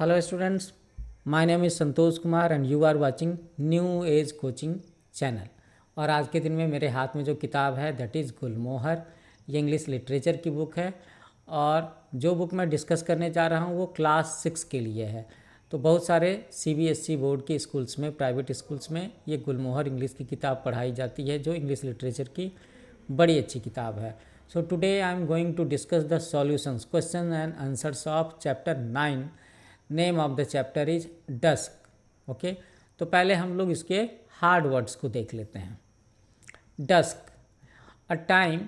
Hello students, my name is Santosh Kumar and you are watching new age coaching channel और आज के दिन में मेरे हाथ में जो किताब है दैट इज़ गुलमोहर ये इंग्लिश लिटरेचर की बुक है। और जो बुक मैं डिस्कस करने जा रहा हूँ वो क्लास सिक्स के लिए है। तो बहुत सारे सी बोर्ड के स्कूल्स में प्राइवेट स्कूल्स में ये गुलमोहर इंग्लिश की किताब पढ़ाई जाती है जो इंग्लिश लिटरेचर की बड़ी अच्छी किताब है। So today I am going to discuss the solutions question and answers of chapter nine name of the chapter is dusk okay तो पहले हम लोग इसके हार्ड वर्ड्स को देख लेते हैं। Dusk a time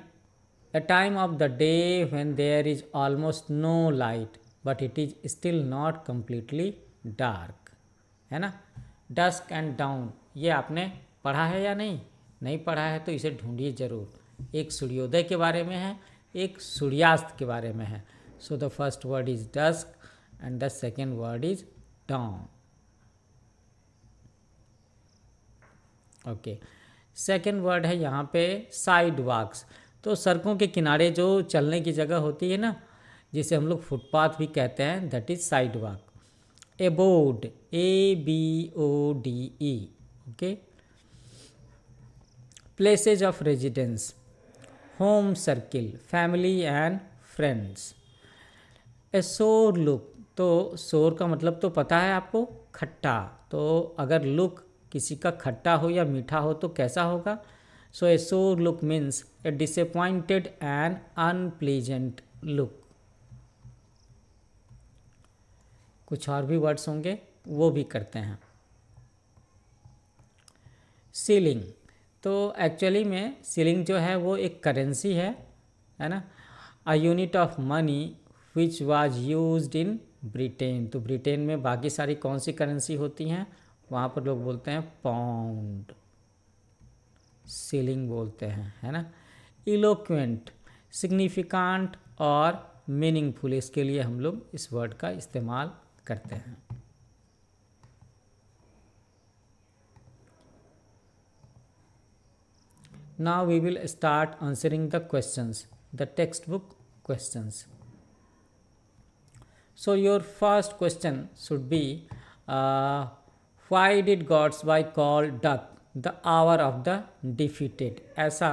a time of the day when there is almost no light but it is still not completely dark है ना? डस्क एंड डाउन ये आपने पढ़ा है या नहीं? नहीं पढ़ा है तो इसे ढूंढिए ज़रूर। एक सूर्योदय के बारे में है, एक सूर्यास्त के बारे में है। So the first word is dusk and the second word is dawn okay second word है यहाँ पे साइड वॉक्स तो सड़कों के किनारे जो चलने की जगह होती है ना, जिसे हम लोग फुटपाथ भी कहते हैं that is sidewalk a board A B O D E okay places of residence home circle family and friends a sore look तो शोर का मतलब तो पता है आपको, खट्टा। तो अगर लुक किसी का खट्टा हो या मीठा हो तो कैसा होगा? So a sore look means a disappointed and unpleasant look कुछ और भी वर्ड्स होंगे, वो भी करते हैं। सीलिंग तो एक्चुअली में सीलिंग जो है वो एक करेंसी है है ना? A unit of money which was used in Britain. तो ब्रिटेन में बाकी सारी कौन सी करेंसी होती हैं? वहाँ पर लोग बोलते हैं पाउंड सीलिंग बोलते हैं, है ना? इलोक्वेंट सिग्निफिकांट और मीनिंगफुल इसके लिए हम लोग इस वर्ड का इस्तेमाल करते हैं। Now we will start answering the questions, the textbook questions So your first question should be uh, why did Godsby call duck the hour of the defeated? ऐसा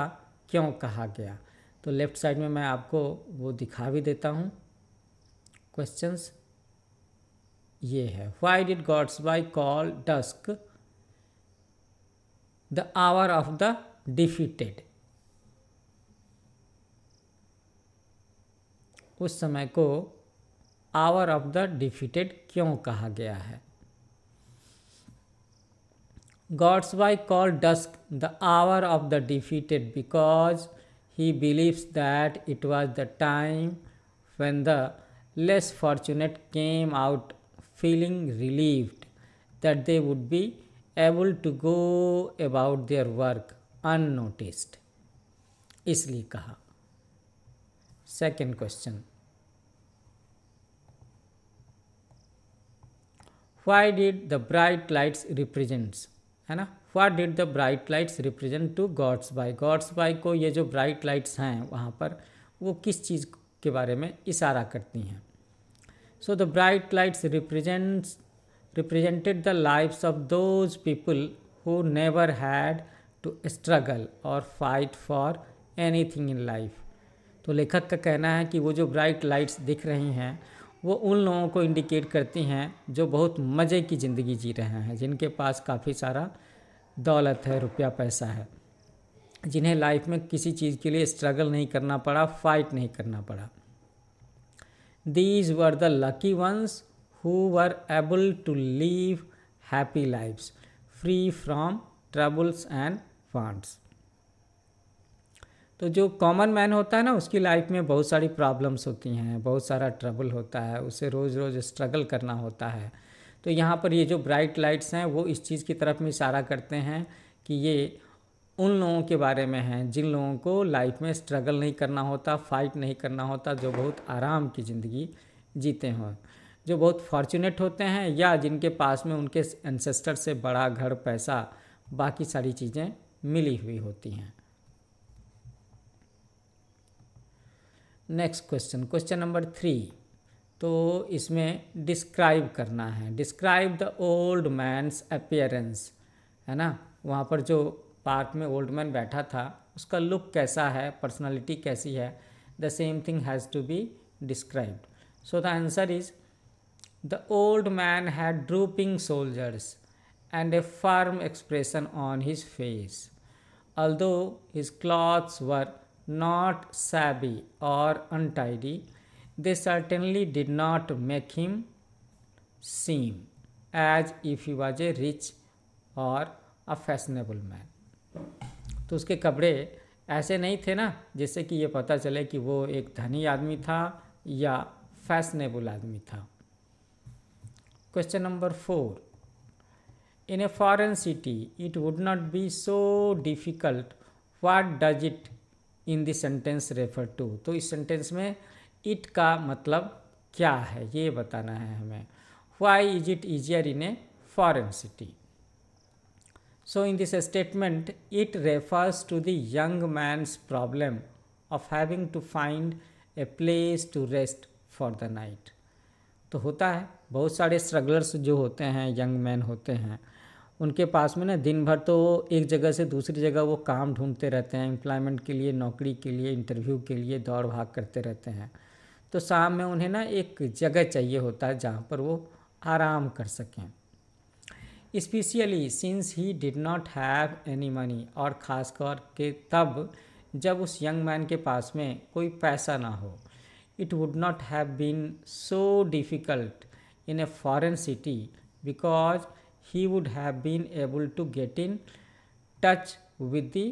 क्यों कहा गया तो लेफ़्ट साइड में मैं आपको वो दिखा भी देता हूँ क्वेश्चंस ये है why did Gortsby call dusk the hour of the defeated उस समय को आवर ऑफ़ द डिफीटेड क्यों कहा गया है? Gortsby call dusk the hour of the defeated because he believes that it was the time when the less fortunate came out feeling relieved that they would be able to go about their work unnoticed इसलिए कहा। Second question. Why did the bright lights represents है ना? What did the bright lights represent to Gortsby Gortsby को ये जो bright lights हैं वहाँ पर, वो किस चीज़ के बारे में इशारा करती हैं? So the bright lights represents represented the lifes of those people who never had to struggle और fight for anything in life तो लेखक का कहना है कि वो जो ब्राइट लाइट्स दिख रही हैं वो उन लोगों को इंडिकेट करती हैं जो बहुत मज़े की ज़िंदगी जी रहे हैं, जिनके पास काफ़ी सारा दौलत है, रुपया पैसा है। जिन्हें लाइफ में किसी चीज़ के लिए स्ट्रगल नहीं करना पड़ा फाइट नहीं करना पड़ा। These were the lucky ones who were able to live happy lifes free from troubles and funds तो जो कॉमन मैन होता है ना, उसकी लाइफ में बहुत सारी प्रॉब्लम्स होती हैं, बहुत सारा ट्रबल होता है, उसे रोज़ रोज़ स्ट्रगल करना होता है। तो यहाँ पर ये जो ब्राइट लाइट्स हैं, वो इस चीज़ की तरफ़ में इशारा करते हैं कि ये उन लोगों के बारे में हैं जिन लोगों को लाइफ में स्ट्रगल नहीं करना होता फाइट नहीं करना होता, जो बहुत आराम की ज़िंदगी जीते हों। जो बहुत फॉर्चुनेट होते हैं या जिनके पास में उनके एंसेस्टर से बड़ा घर, पैसा, बाकी सारी चीज़ें मिली हुई होती हैं। Next question question number three तो इसमें डिस्क्राइब करना है. Describe the old man's appearance है ना? वहाँ पर जो पार्क में ओल्ड मैन बैठा था, उसका लुक कैसा है? पर्सनालिटी कैसी है? The same thing has to be described so the answer is the old man had drooping shoulders and a firm expression on his face although his clothes were not shabby or untidy, they certainly did not make him seem as if he was a rich or a fashionable man. तो उसके कपड़े ऐसे नहीं थे ना जिससे कि ये पता चले कि वो एक धनी आदमी था या फैशनेबल आदमी था question number four in a foreign city, it would not be so difficult. What does it in this sentence refer to तो इस सेंटेंस में इट का मतलब क्या है? ये बताना है हमें। Why is it easier in a foreign city so in this statement it refers to the young man's problem of having to find a place to rest for the night तो होता है, बहुत सारे स्ट्रगलर्स जो होते हैं young man होते हैं उनके पास में ना दिन भर तो एक जगह से दूसरी जगह वो काम ढूंढते रहते हैं एम्प्लॉयमेंट के लिए, नौकरी के लिए इंटरव्यू के लिए दौड़ भाग करते रहते हैं। तो शाम में उन्हें ना एक जगह चाहिए होता है जहाँ पर वो आराम कर सकें। Specially since he did not have any money और ख़ास कर के तब जब उस यंग मैन के पास में कोई पैसा ना हो it would not have been so difficult in a foreign city because he would have been able to get in touch with the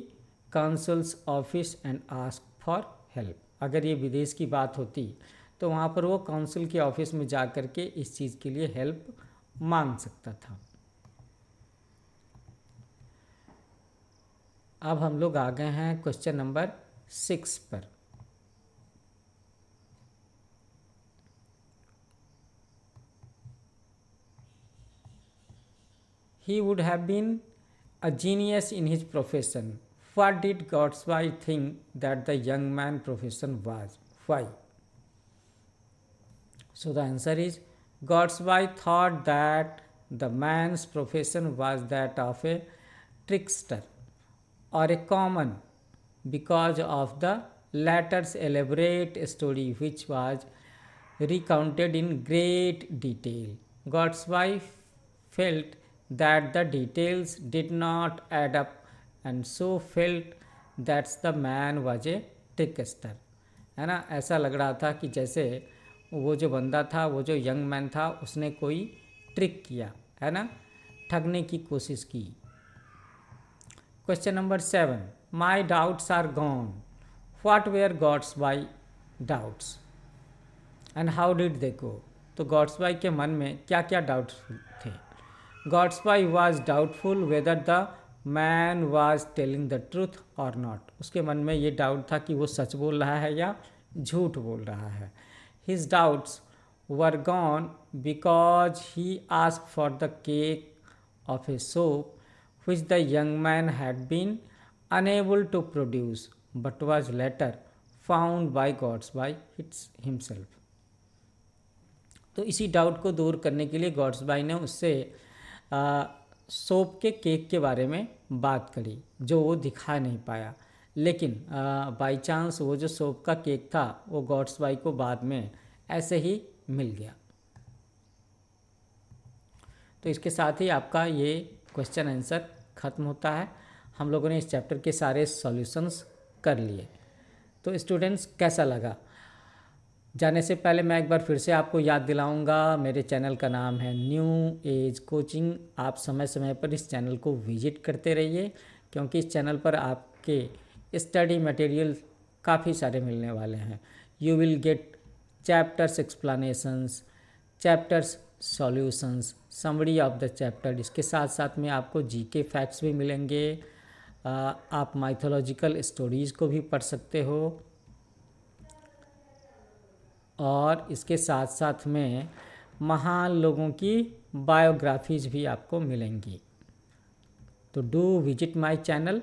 consul's office and ask for help अगर ये विदेश की बात होती तो वहाँ पर वो काउंसिल के ऑफ़िस में जा कर के इस चीज़ के लिए हेल्प मांग सकता था। अब हम लोग आ गए हैं क्वेश्चन नंबर सिक्स पर। He would have been a genius in his profession. What did Godsby think that the young man profession was? Why? So the answer is Godsby thought that the man's profession was that of a trickster or a common because of the latter's elaborate story which was recounted in great detail. Godsby felt that the details did not add up and so felt that the man was a trickster. है ना? ऐसा लग रहा था कि जैसे वो जो बंदा था, वो जो यंग मैन था, उसने कोई ट्रिक किया, है ना? ठगने की कोशिश की। Question number seven my doubts are gone what were gods by doubts and how did they go तो गॉड्स बाई के मन में क्या क्या डाउट्स थे? Gods by was doubtful whether the man was telling the truth or not उसके मन में ये डाउट था कि वो सच बोल रहा है या झूठ बोल रहा है। His doubts were gone because he ask for the cake of a soap which the young man had been unable to produce but was later found by gods by hits himself तो इसी doubt को दूर करने के लिए God's बाई ने उससे सोप के केक के बारे में बात करी, जो वो दिखा नहीं पाया। लेकिन बाई चांस वो जो सोप का केक था, वो गॉड्स बाई को बाद में ऐसे ही मिल गया। तो इसके साथ ही आपका ये क्वेश्चन आंसर ख़त्म होता है। हम लोगों ने इस चैप्टर के सारे सॉल्यूशंस कर लिए। तो स्टूडेंट्स कैसा लगा? जाने से पहले मैं एक बार फिर से आपको याद दिलाऊँगा, मेरे चैनल का नाम है न्यू एज कोचिंग। आप समय समय पर इस चैनल को विज़िट करते रहिए, क्योंकि इस चैनल पर आपके स्टडी मटेरियल काफ़ी सारे मिलने वाले हैं। You will get chapters explanations chapters solutions summary of the chapter इसके साथ साथ में आपको जीके फैक्ट्स भी मिलेंगे। आप माइथोलॉजिकल स्टोरीज़ को भी पढ़ सकते हो। और इसके साथ साथ में महान लोगों की बायोग्राफीज भी आपको मिलेंगी। तो do visit my channel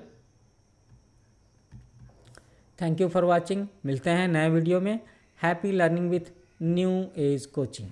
thank you for watching मिलते हैं नए वीडियो में. Happy learning with new age coaching